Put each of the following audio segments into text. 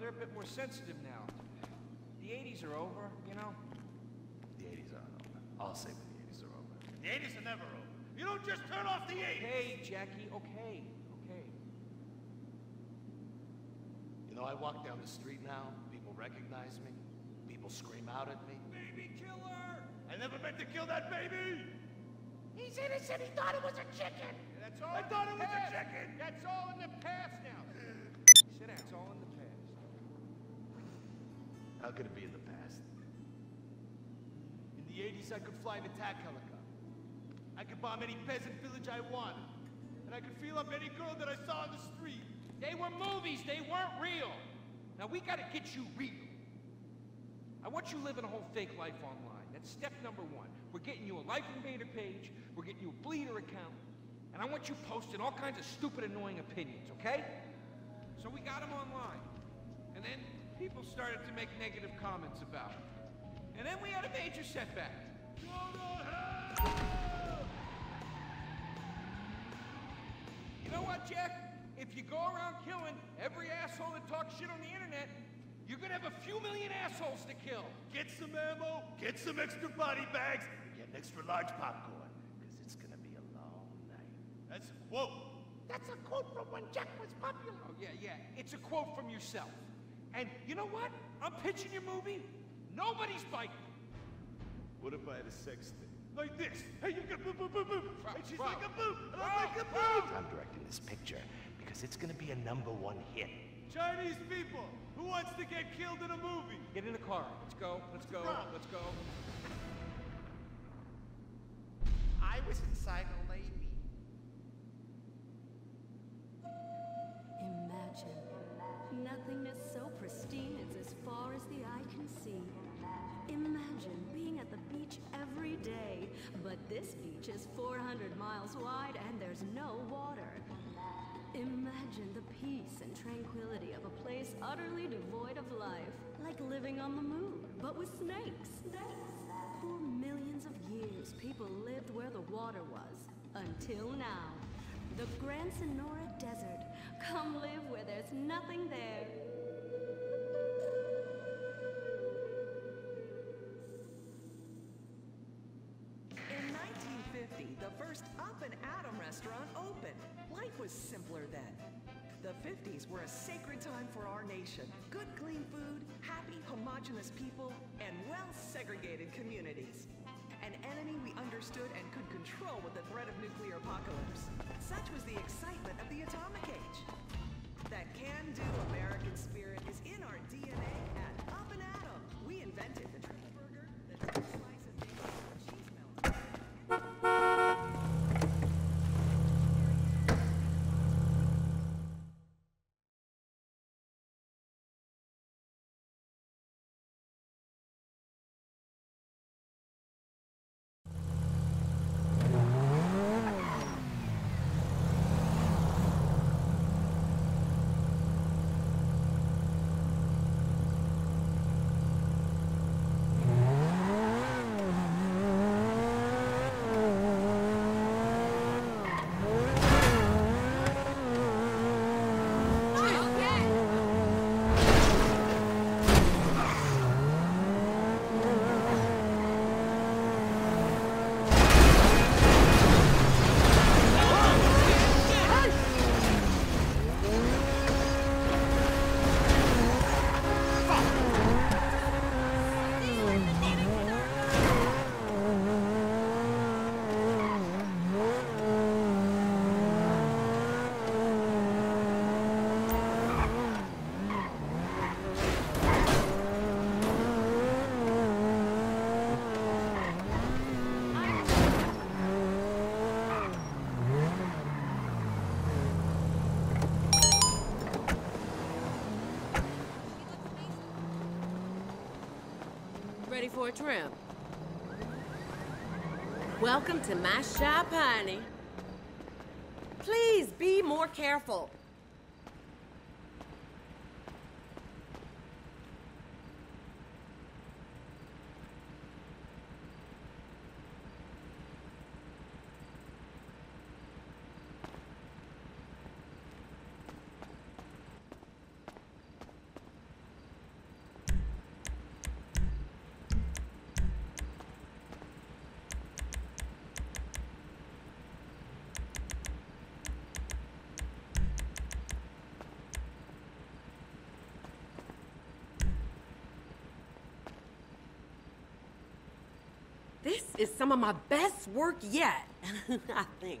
they're a bit more sensitive now. The 80s are over, you know? The 80s aren't over. I'll say that the 80s are over. The 80s are never over. You don't just turn off the 80s. Hey, Jackie, okay, okay. You know, I walk down the street now, people recognize me, people scream out at me. Baby killer! I never meant to kill that baby! He's innocent. He thought it was a chicken. That's all I thought the it was a chicken. That's all in the past now. Sit down. It's all in the past. How could it be in the past? In the 80s, I could fly an attack helicopter. I could bomb any peasant village I wanted. And I could feel up any girl that I saw on the street. They were movies. They weren't real. Now we gotta get you real. I want you living a whole fake life online. That's step number one. We're getting you a Life Invader page. We're getting you a Bleeter account. And I want you posting all kinds of stupid, annoying opinions, okay? So we got them online. And then people started to make negative comments about it. And then we had a major setback. You know what, Jack? If you go around killing every asshole that talks shit on the internet, you're gonna have a few million assholes to kill. Get some ammo, get some extra body bags, and get an extra large popcorn. Because it's gonna be a long night. That's a quote. That's a quote from when Jack was popular. Oh, yeah, yeah. It's a quote from yourself. And you know what? I'm pitching your movie. Nobody's biting. What if I had a sex thing? Like this. Hey, you can boop, boop, boop, boop. Bro, and she's bro. like a boop, and I'm like a bro. boop. I'm directing this picture because it's gonna be a number one hit. Chinese people, who wants to get killed in a movie? Get in the car. Let's go. Let's go. Let's go. I was inside is 400 miles wide and there's no water. Imagine the peace and tranquility of a place utterly devoid of life, like living on the moon, but with snakes. For millions of years, people lived where the water was. Until now. The Grand Senora Desert. Come live where there's nothing there. First Up and Atom restaurant opened. Life was simpler then. The 50s were a sacred time for our nation. Good, clean food, happy, homogenous people, and well-segregated communities. An enemy we understood and could control with the threat of nuclear apocalypse. Such was the excitement of the atomic age. That can-do American spirit is in our DNA at Up and Atom. We invented the Welcome to my shop, honey. Please be more careful. Is some of my best work yet, I think.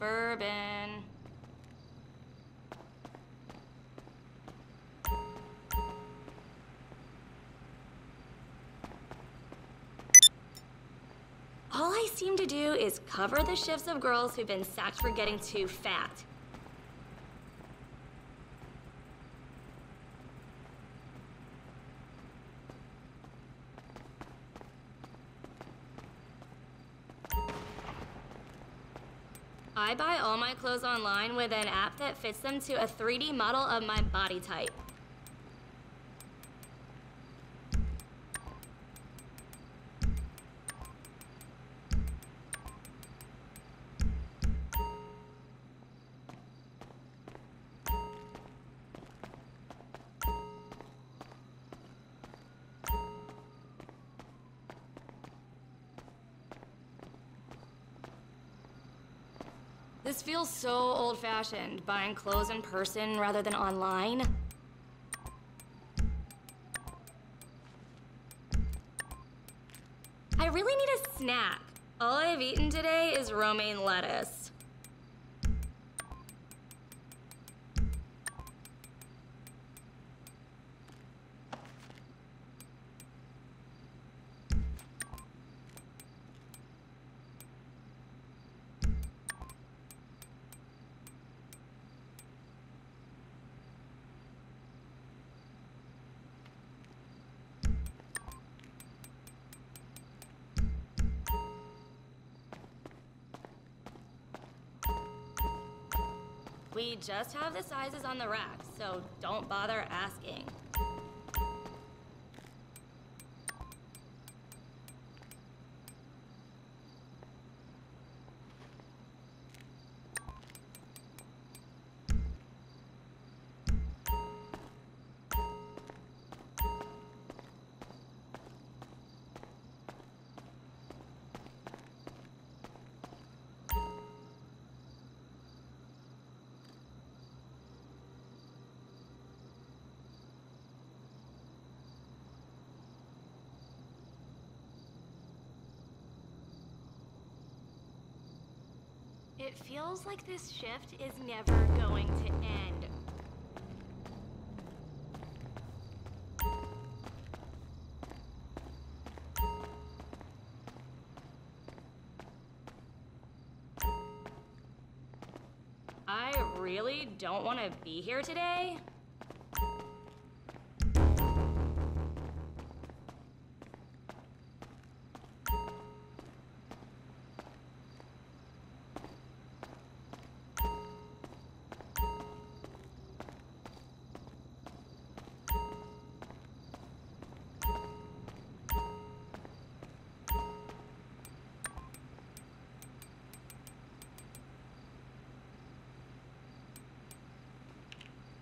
Suburban. All I seem to do is cover the shifts of girls who've been sacked for getting too fat. I buy all my clothes online with an app that fits them to a 3D model of my body type. This feels so old fashioned, buying clothes in person rather than online. I really need a snack. All I've eaten today is romaine lettuce. Just have the sizes on the rack, so don't bother asking. It feels like this shift is never going to end. I really don't want to be here today.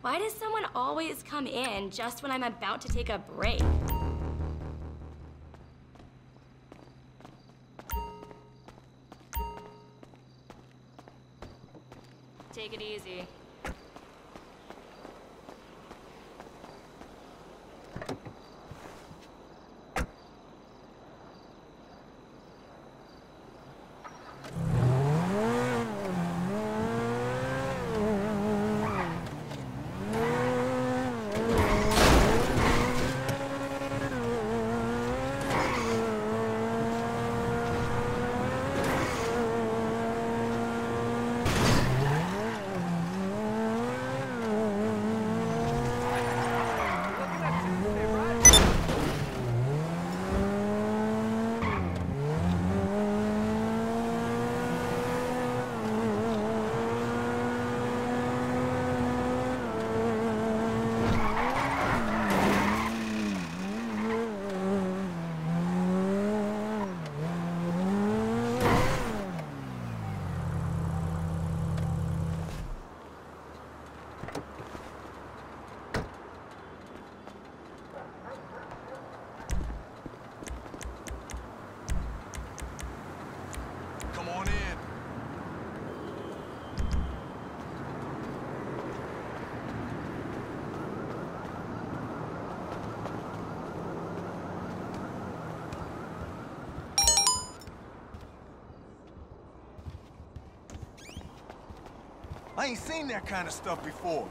Why does someone always come in just when I'm about to take a break? Take it easy. I ain't seen that kind of stuff before.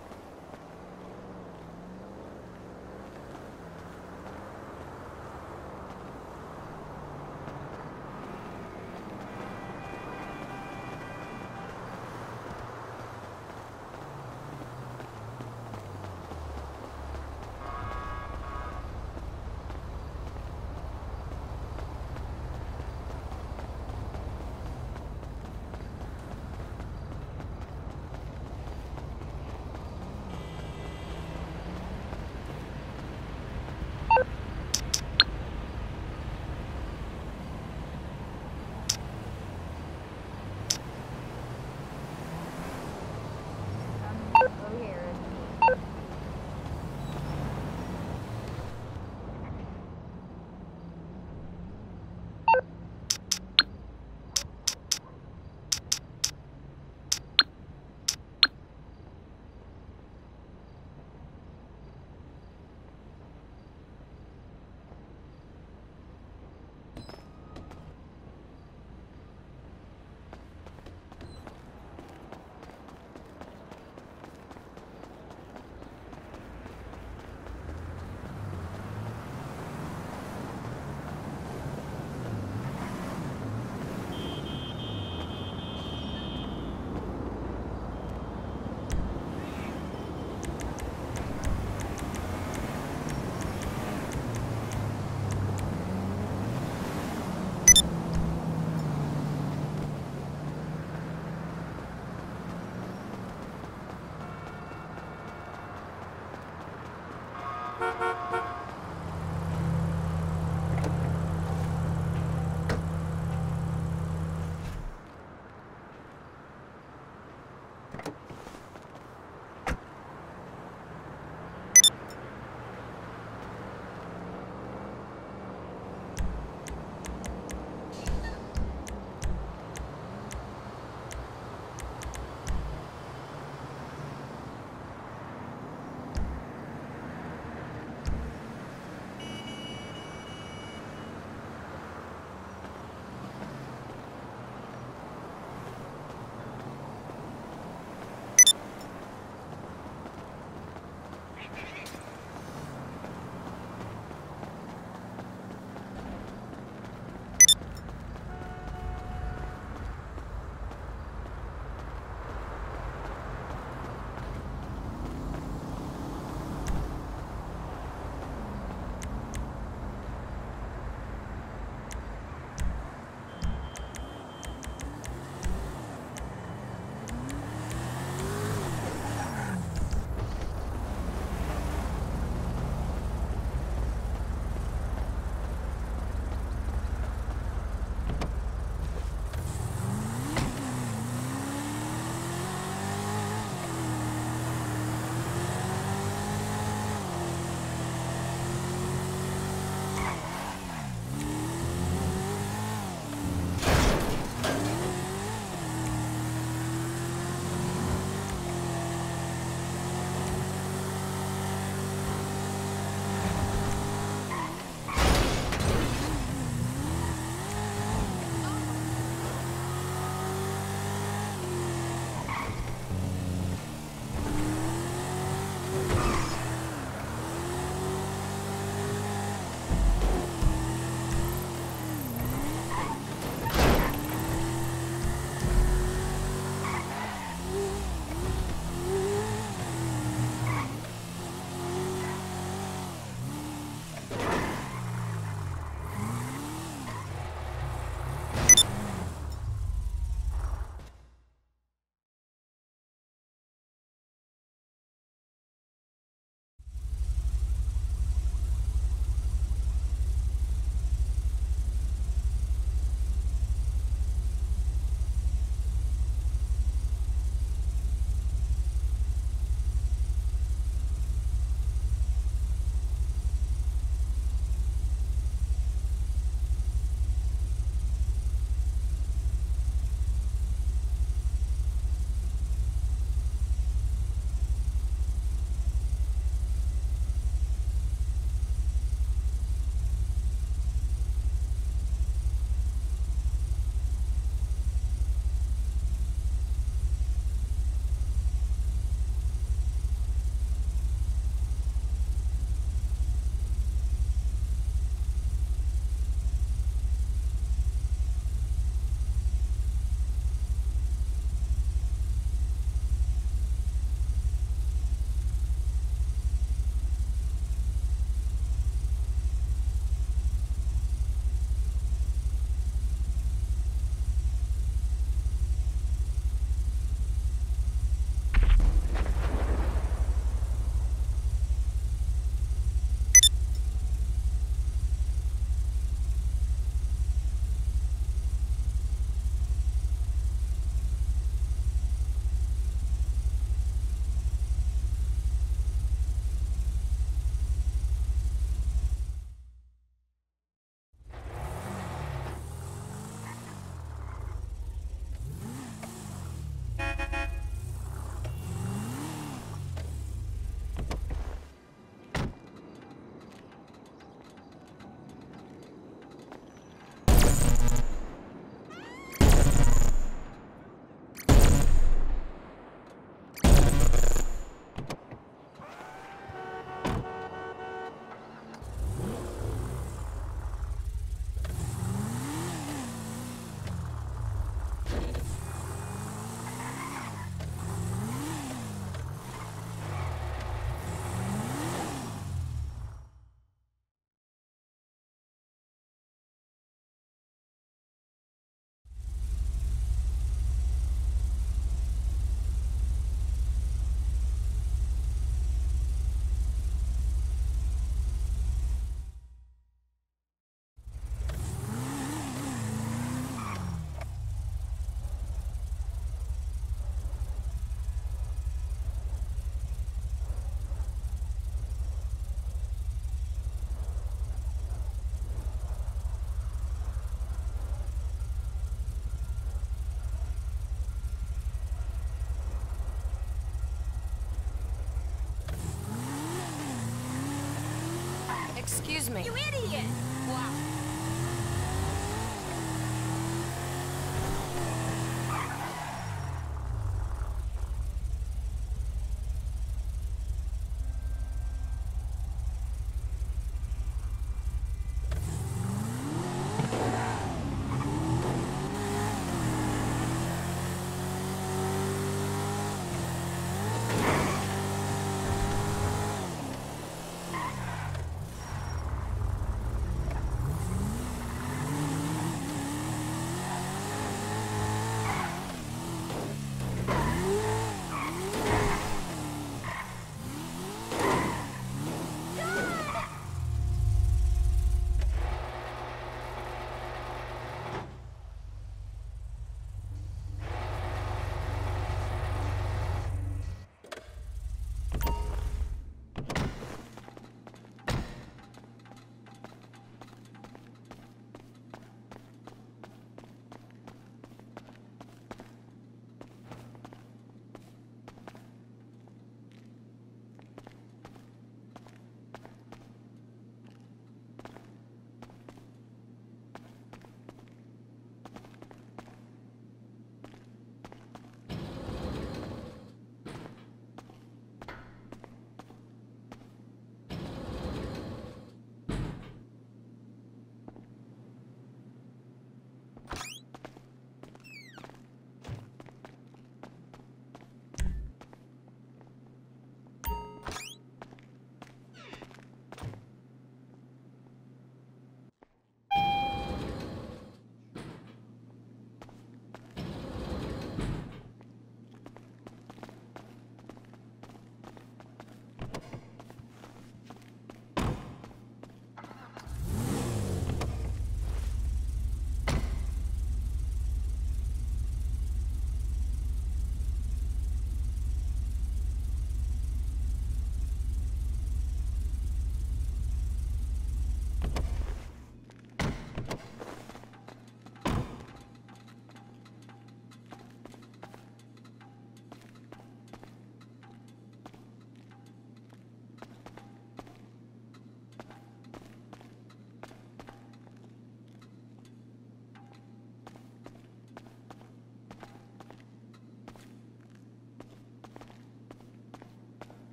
Excuse me. You idiot! Wow.